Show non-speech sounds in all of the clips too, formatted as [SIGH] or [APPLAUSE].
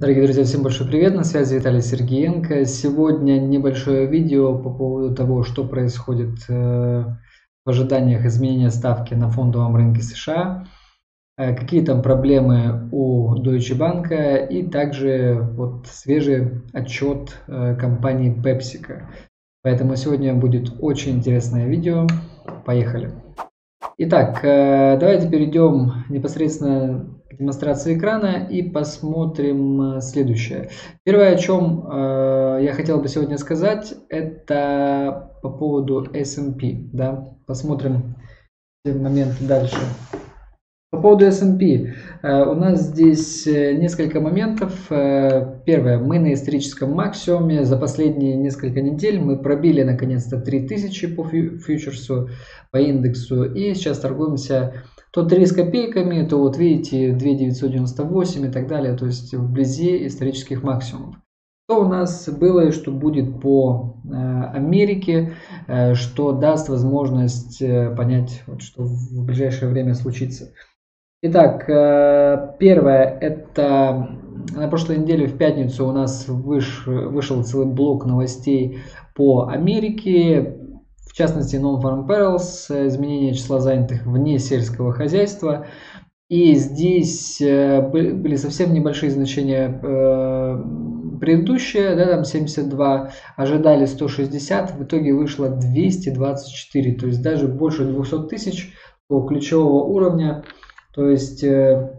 Дорогие друзья, всем большой привет, на связи Виталий Сергеенко. Сегодня небольшое видео по поводу того, что происходит э, в ожиданиях изменения ставки на фондовом рынке США, э, какие там проблемы у Deutsche Bank и также вот свежий отчет э, компании PepsiCo. Поэтому сегодня будет очень интересное видео. Поехали! Итак, давайте перейдем непосредственно демонстрации экрана и посмотрим э, следующее. Первое, о чем э, я хотел бы сегодня сказать, это по поводу S&P. Да? Посмотрим все моменты дальше. По поводу S&P. Э, у нас здесь э, несколько моментов. Первое. Мы на историческом максимуме. За последние несколько недель мы пробили наконец-то 3000 по фьючерсу, по индексу. И сейчас торгуемся то 3 с копейками, то вот видите 2998 и так далее, то есть вблизи исторических максимумов. Что у нас было и что будет по э, Америке, э, что даст возможность э, понять, вот, что в ближайшее время случится. Итак, первое, это на прошлой неделе в пятницу у нас выш, вышел целый блок новостей по Америке в частности Non-Farm Perils, изменение числа занятых вне сельского хозяйства. И здесь э, были совсем небольшие значения э, предыдущие, да, там 72, ожидали 160, в итоге вышло 224, то есть даже больше 200 тысяч по ключевого уровня. То есть э,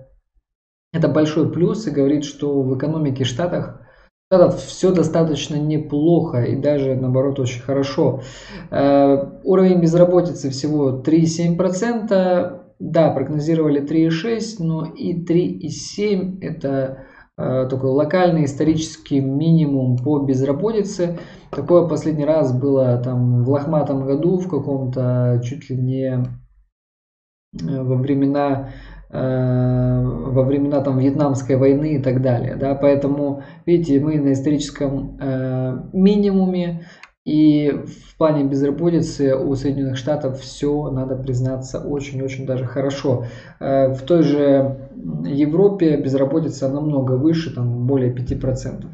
это большой плюс и говорит, что в экономике Штатах Штатов все достаточно неплохо и даже наоборот очень хорошо. Э, уровень безработицы всего 3,7%. Да, прогнозировали 3,6, но и 3,7 это э, такой локальный исторический минимум по безработице. Такое последний раз было там в лохматом году, в каком-то чуть ли не э, во времена во времена там Вьетнамской войны и так далее. Да? Поэтому, видите, мы на историческом э, минимуме, и в плане безработицы у Соединенных Штатов все, надо признаться, очень-очень даже хорошо. Э, в той же Европе безработица намного выше, там более 5%.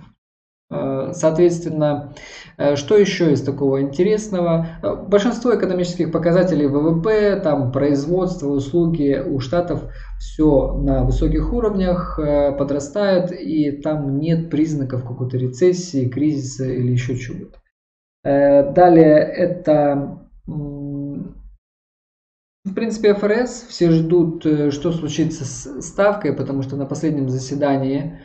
Э, соответственно, э, что еще из такого интересного? Э, большинство экономических показателей ВВП, там производство, услуги у штатов все на высоких уровнях подрастает, и там нет признаков какой-то рецессии, кризиса или еще чего-то. Далее это в принципе, ФРС все ждут, что случится с ставкой, потому что на последнем заседании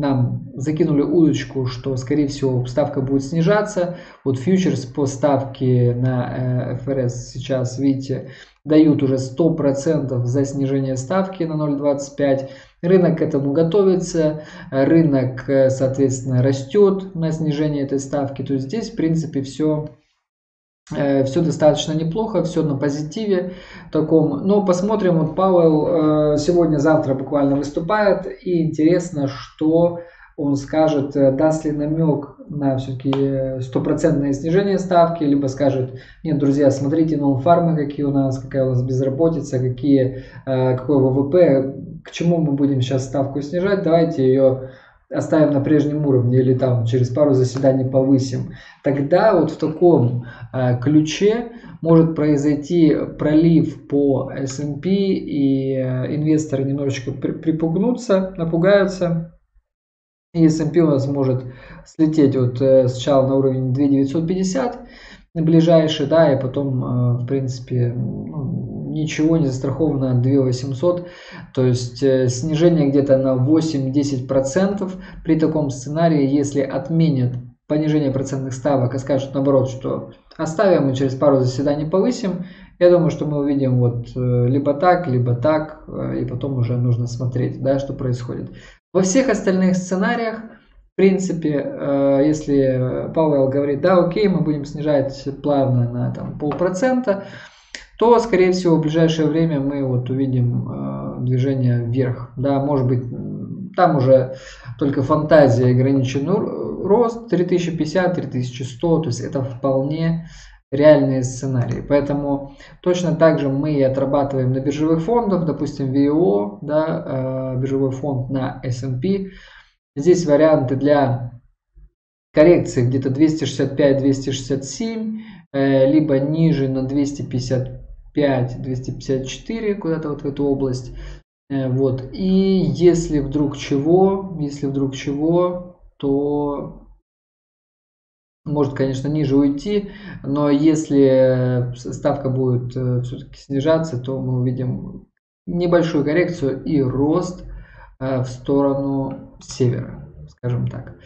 нам закинули удочку, что, скорее всего, ставка будет снижаться. Вот фьючерс по ставке на э, ФРС сейчас, видите, дают уже 100% за снижение ставки на 0,25. Рынок к этому готовится, рынок, э, соответственно, растет на снижение этой ставки. То есть здесь, в принципе, все Э, все достаточно неплохо, все на позитиве таком. Но посмотрим, вот Пауэлл э, сегодня-завтра буквально выступает, и интересно, что он скажет, э, даст ли намек на все-таки стопроцентное снижение ставки, либо скажет, нет, друзья, смотрите на фармы, какие у нас, какая у нас безработица, какие, какой ВВП, к чему мы будем сейчас ставку снижать, давайте ее оставим на прежнем уровне или там через пару заседаний повысим, тогда вот в таком э, ключе может произойти пролив по S&P и э, инвесторы немножечко при, припугнутся, напугаются. И S&P у нас может слететь вот э, сначала на уровень 2950 ближайший, да, и потом, э, в принципе, ну, ничего не застраховано от 2800, то есть э, снижение где-то на 8-10% при таком сценарии, если отменят понижение процентных ставок и скажут наоборот, что оставим и через пару заседаний повысим, я думаю, что мы увидим вот э, либо так, либо так, э, и потом уже нужно смотреть, да, что происходит. Во всех остальных сценариях, в принципе, если Пауэлл говорит, да, окей, мы будем снижать плавно на там, полпроцента, то, скорее всего, в ближайшее время мы вот увидим э, движение вверх. Да, может быть, там уже только фантазия ограничен рост 3050-3100, то есть это вполне реальные сценарии. Поэтому точно так же мы отрабатываем на биржевых фондах, допустим, VIO, да, э, биржевой фонд на S&P. Здесь варианты для коррекции где-то 265-267, э, либо ниже на 255-254, куда-то вот в эту область. Э, вот. И если вдруг чего, если вдруг чего, то может, конечно, ниже уйти, но если ставка будет э, все-таки снижаться, то мы увидим небольшую коррекцию и рост э, в сторону севера, скажем так.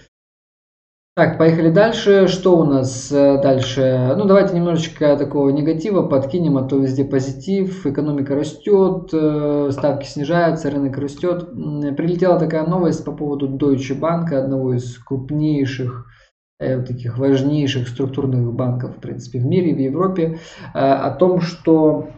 Так, поехали дальше. Что у нас э, дальше? Ну, давайте немножечко такого негатива подкинем, а то везде позитив. Экономика растет, ставки снижаются, рынок растет. Прилетела такая новость по поводу Deutsche Bank, одного из крупнейших Э, таких важнейших структурных банков, в принципе, в мире, в Европе, э, о том, что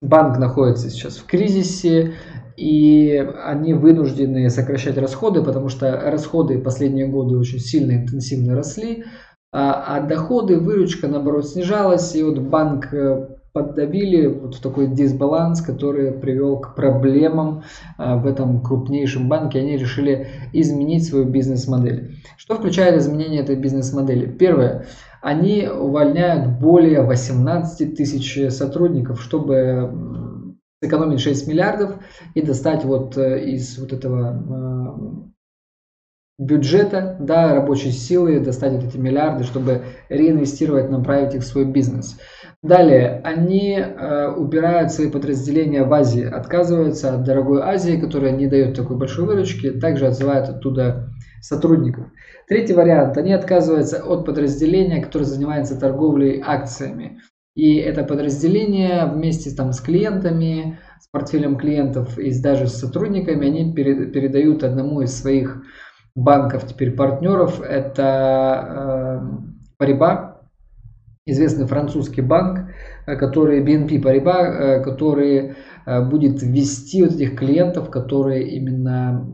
банк находится сейчас в кризисе, и они вынуждены сокращать расходы, потому что расходы последние годы очень сильно интенсивно росли, а, а доходы, выручка, наоборот, снижалась, и вот банк э, поддавили вот в такой дисбаланс, который привел к проблемам а, в этом крупнейшем банке. Они решили изменить свою бизнес-модель. Что включает изменение этой бизнес-модели? Первое. Они увольняют более 18 тысяч сотрудников, чтобы сэкономить 6 миллиардов и достать вот э, из вот этого а, бюджета, да, рабочей силы, достать вот эти миллиарды, чтобы реинвестировать, направить их в свой бизнес. Далее, они э, убирают свои подразделения в Азии, отказываются от дорогой Азии, которая не дает такой большой выручки, также отзывают оттуда сотрудников. Третий вариант, они отказываются от подразделения, которое занимается торговлей акциями. И это подразделение вместе там, с клиентами, с портфелем клиентов и даже с сотрудниками, они передают одному из своих банков, теперь партнеров, это э, Paribas, известный французский банк, э, который BNP Paribas, э, который э, будет ввести вот этих клиентов, которые именно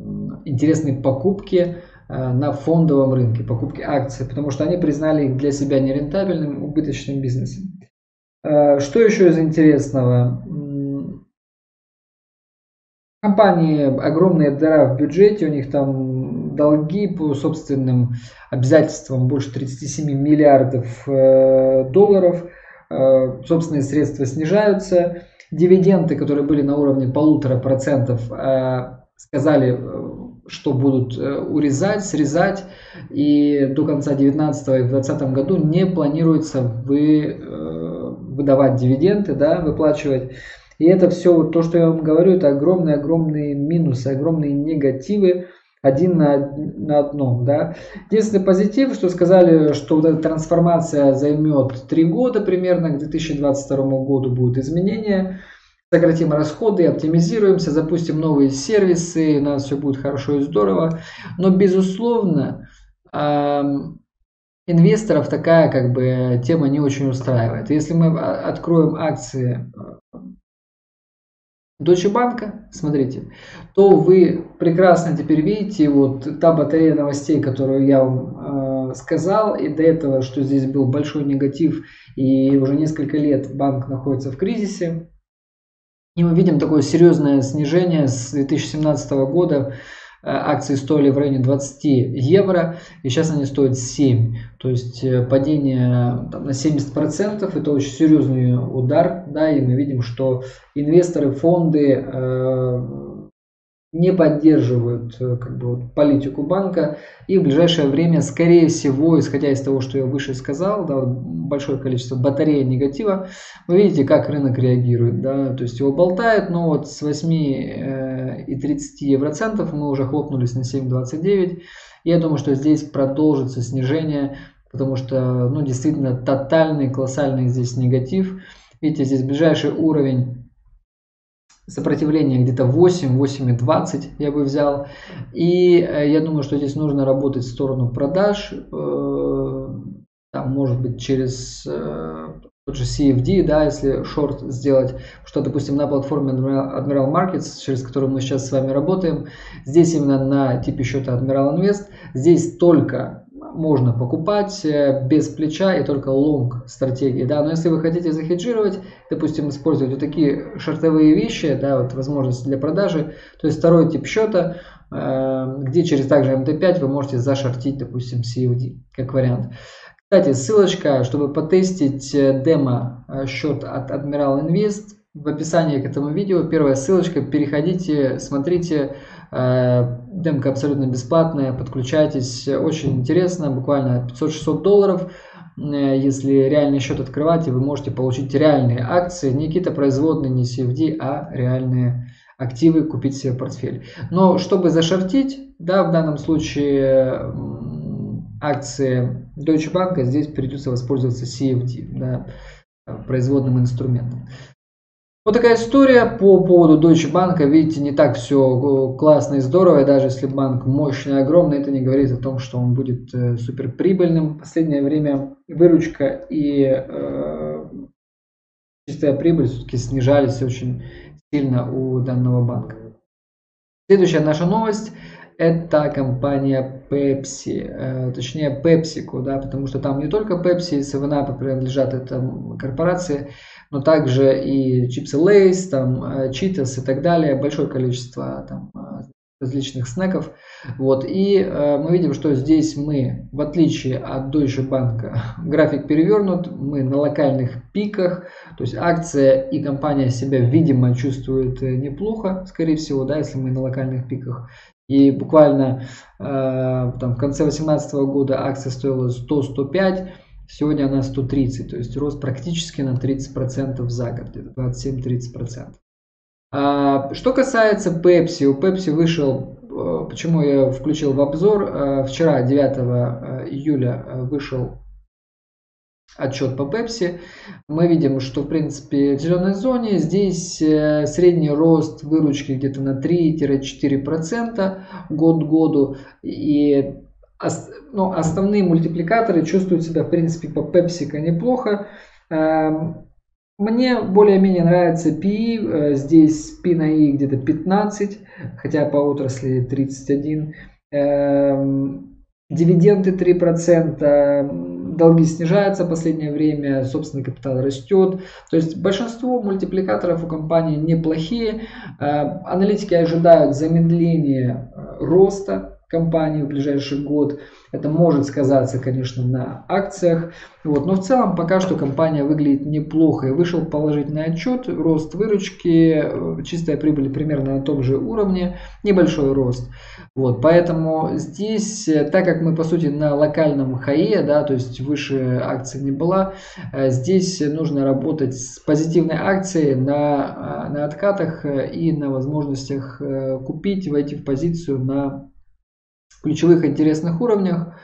интересны покупки на фондовом рынке, покупки акций, потому что они признали их для себя нерентабельным, убыточным бизнесом. Что еще из интересного? компании огромная дыра в бюджете, у них там долги по собственным обязательствам больше 37 миллиардов э, долларов, э, собственные средства снижаются, дивиденды, которые были на уровне полутора процентов, э, сказали, что будут урезать, срезать, и до конца 2019 и 2020 году не планируется вы, выдавать дивиденды, да, выплачивать. И это все, вот то, что я вам говорю, это огромные-огромные минусы, огромные негативы один на, на одном. Да. Единственный позитив, что сказали, что вот эта трансформация займет 3 года примерно, к 2022 году будут изменения. Сократим расходы, оптимизируемся, запустим новые сервисы, у нас все будет хорошо и здорово. Но, безусловно, инвесторов такая как бы тема не очень устраивает. Если мы откроем акции Deutsche Bank, смотрите, то вы прекрасно теперь видите вот та батарея новостей, которую я вам э, сказал, и до этого, что здесь был большой негатив, и уже несколько лет банк находится в кризисе. И мы видим такое серьезное снижение с 2017 года Э, акции стоили в районе 20 евро, и сейчас они стоят 7. То есть э, падение там, на 70% это очень серьезный удар, да, и мы видим, что инвесторы, фонды э, не поддерживают э, как бы, вот, политику банка и в ближайшее время, скорее всего, исходя из того, что я выше сказал, да, большое количество батареи негатива, вы видите, как рынок реагирует. Да, то есть его болтает, но вот с 8 э, и 30 евроцентов мы уже хлопнулись на 7,29. Я думаю, что здесь продолжится снижение, потому что ну, действительно тотальный, колоссальный здесь негатив. Видите, здесь ближайший уровень сопротивление где-то 8, 8,20 я бы взял. И э, я думаю, что здесь нужно работать в сторону продаж. Э, там, может быть, через э, тот же CFD, да, если шорт сделать, что, допустим, на платформе Admiral Markets, через которую мы сейчас с вами работаем, здесь именно на типе счета Admiral Invest, здесь только можно покупать э, без плеча и только лонг стратегии, да, но если вы хотите захеджировать, допустим, использовать вот такие шортовые вещи, да, вот возможности для продажи, то есть второй тип счета, э, где через также MT5 вы можете зашортить, допустим, CFD, как вариант. Кстати, ссылочка, чтобы потестить э, демо счет от Admiral Invest, в описании к этому видео, первая ссылочка, переходите, смотрите, демка абсолютно бесплатная, подключайтесь, очень интересно, буквально 500-600 долларов. Э, если реальный счет открываете, вы можете получить реальные акции, не какие-то производные, не CFD, а реальные активы, купить себе портфель. Но чтобы зашортить, да, в данном случае акции Deutsche Bank, здесь придется воспользоваться CFD, да, производным инструментом. Вот такая история по поводу Deutsche Bank. Видите, не так все э, классно и здорово. И даже если банк мощный и огромный, это не говорит о том, что он будет э, супер прибыльным. В последнее время выручка и э, чистая прибыль все-таки снижались очень сильно у данного банка. Следующая наша новость это компания Pepsi, э, точнее PepsiCo, да, потому что там не только Pepsi и 7 принадлежат этой корпорации, но также и чипсы Lay's, там, э, Cheetos и так далее, большое количество там, э, различных снеков. Вот. И э, мы видим, что здесь мы, в отличие от Deutsche Bank, [LAUGHS] график перевернут, мы на локальных пиках, то есть акция и компания себя, видимо, чувствуют неплохо, скорее всего, да, если мы на локальных пиках. И буквально э, там, в конце 2018 года акция стоила 100-105, Сегодня она 130, то есть рост практически на 30% за год, где-то 27-30%. А, что касается Pepsi, у Pepsi вышел, э, почему я включил в обзор, э, вчера 9 э, июля вышел отчет по Pepsi. Мы видим, что в принципе в зеленой зоне здесь средний рост выручки где-то на 3-4% год к году. И ну, основные мультипликаторы чувствуют себя, в принципе, по PepsiCo неплохо. Эм, мне более-менее нравится PE, э, здесь P на I где-то 15, хотя по отрасли 31. Дивиденды 3%, долги снижаются в последнее время, собственный капитал растет. То есть большинство мультипликаторов у компании неплохие. Эм, аналитики ожидают замедления э, роста компании в ближайший год. Это может сказаться, конечно, на акциях. Вот. Но в целом пока что компания выглядит неплохо. И вышел положительный отчет. Рост выручки, э, чистая прибыль примерно на том же уровне. Небольшой рост. Вот. Поэтому здесь, э, так как мы по сути на локальном хае, да, то есть выше акции не была, э, здесь нужно работать с позитивной акцией на, на откатах и на возможностях купить, войти в позицию на ключевых интересных уровнях.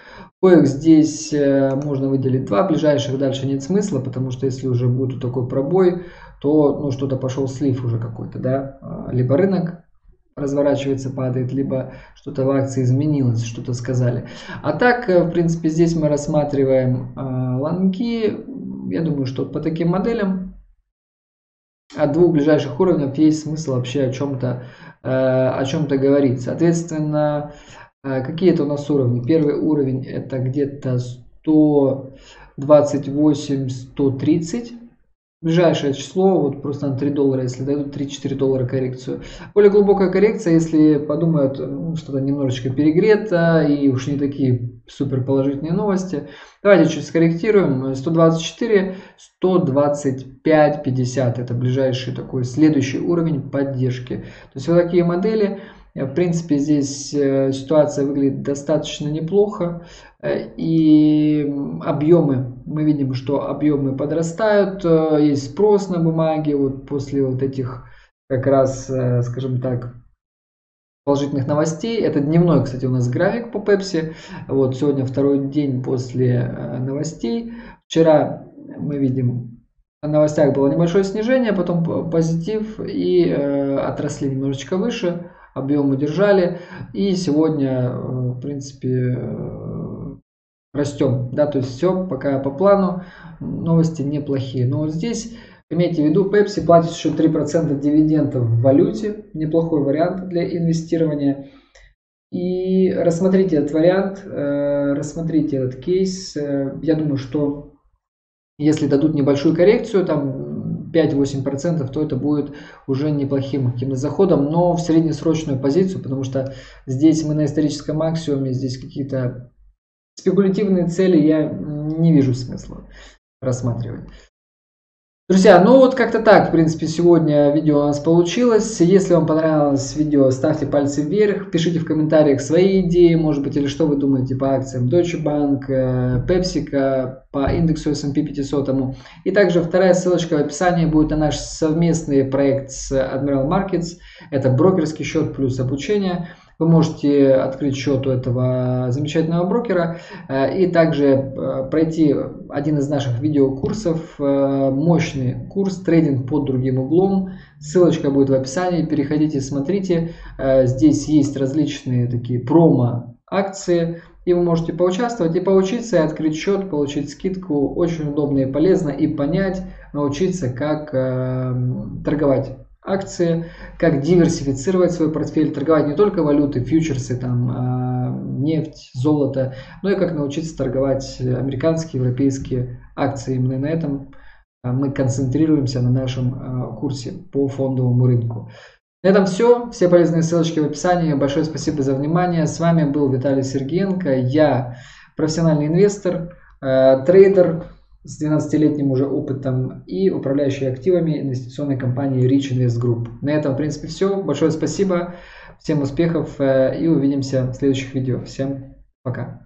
Коих здесь э, можно выделить два ближайших, дальше нет смысла, потому что если уже будет такой пробой, то ну, что-то пошел слив уже какой-то, да, а, либо рынок разворачивается, падает, либо что-то в акции изменилось, что-то сказали. А так, э, в принципе, здесь мы рассматриваем э, лонги. Я думаю, что по таким моделям от двух ближайших уровней есть смысл вообще о чем-то э, о чем-то говорить. Соответственно, какие это у нас уровни? Первый уровень это где-то 128-130. Ближайшее число, вот просто на 3 доллара, если дадут 3-4 доллара коррекцию. Более глубокая коррекция, если подумают, ну, что-то немножечко перегрето и уж не такие супер положительные новости. Давайте чуть скорректируем. 124, 125, 50. Это ближайший такой следующий уровень поддержки. То есть вот такие модели. В принципе, здесь э, ситуация выглядит достаточно неплохо. Э, и объемы, мы видим, что объемы подрастают. Э, есть спрос на бумаги вот после вот этих как раз, скажем так, положительных новостей. Это дневной, кстати, у нас график по Pepsi. Вот сегодня второй день после новостей. Вчера мы видим в новостях было небольшое снижение, потом позитив и э, отросли немножечко выше объемы держали. И сегодня, э, в принципе, э, растем. Да, то есть все пока по плану, новости неплохие. Но вот здесь имейте в виду, Pepsi платит еще 3% дивидендов в валюте. Неплохой вариант для инвестирования. И рассмотрите этот вариант, э, рассмотрите этот кейс. Я думаю, что если дадут небольшую коррекцию, там 5-8%, то это будет уже неплохим каким-то заходом, но в среднесрочную позицию, потому что здесь мы на историческом максимуме, здесь какие-то спекулятивные цели я не вижу смысла рассматривать. Друзья, ну вот как-то так, в принципе, сегодня видео у нас получилось. Если вам понравилось видео, ставьте пальцы вверх, пишите в комментариях свои идеи, может быть, или что вы думаете по акциям Deutsche Bank, э, PepsiCo, по индексу S&P 500. И также вторая ссылочка в описании будет на наш совместный проект с Admiral Markets. Это брокерский счет плюс обучение. Вы можете открыть счет у этого замечательного брокера э, и также э, пройти один из наших видеокурсов, э, мощный курс «Трейдинг под другим углом». Ссылочка будет в описании, переходите, смотрите. Здесь есть различные такие промо-акции, и вы можете поучаствовать и поучиться, и открыть счет, получить скидку. Очень удобно и полезно, и понять, научиться, как торговать акции, как диверсифицировать свой портфель, торговать не только валюты, фьючерсы, там, а, нефть, золото, но и как научиться торговать американские, европейские акции. Именно на этом а, мы концентрируемся на нашем а, курсе по фондовому рынку. На этом все. Все полезные ссылочки в описании. Большое спасибо за внимание. С вами был Виталий Сергеенко. Я профессиональный инвестор, трейдер, с 12-летним уже опытом и управляющий активами инвестиционной компании Rich Invest Group. На этом, в принципе, все. Большое спасибо, всем успехов э, и увидимся в следующих видео. Всем пока.